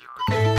you could.